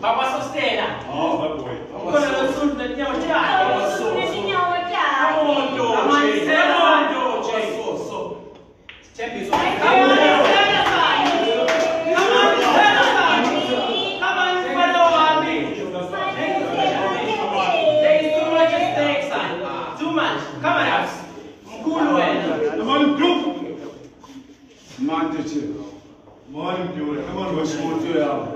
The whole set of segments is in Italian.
Papà sostena. Oh, ma poi. Quello non sul andiamo tirare. Come sono le signore chiare? Come on, Georgie. Come on, Georgie. So, so. C'è bisogno. Cool way. Aman group. Mante ce. Mani piore. Aman baş motu ya.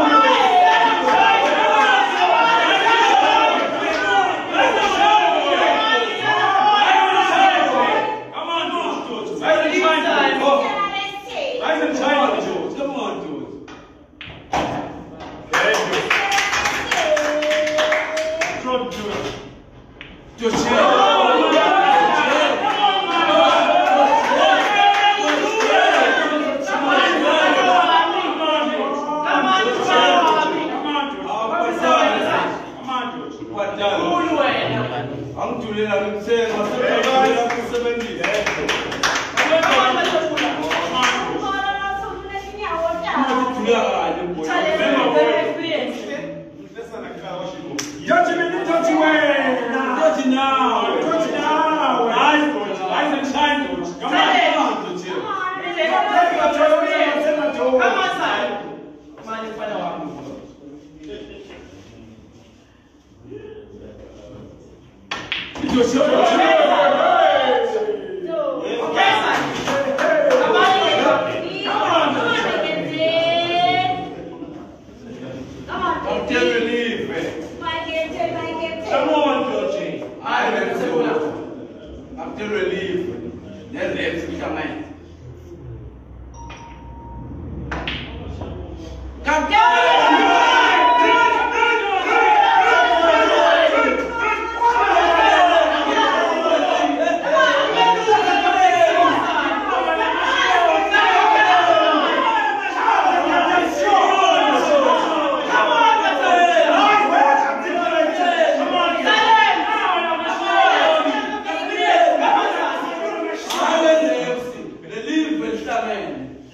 Cool way. I'm it. I'm saying, I'm saying, I'm saying, Touch now. Touch now. Rise, coach. Rise and shine, coach. Come on, come on. Come on, son. Man, you follow me. It's your show. dòng này cầm giác